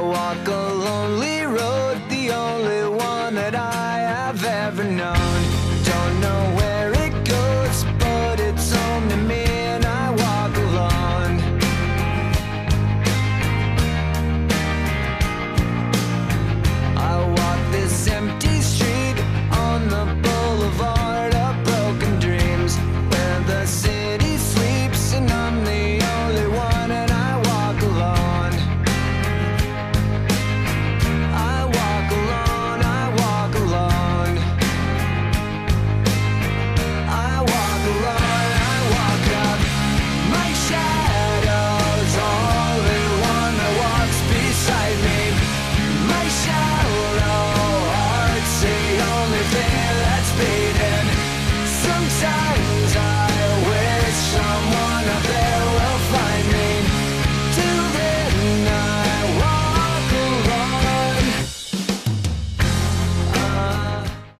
walk a lonely road, the only one that I have ever known. desire.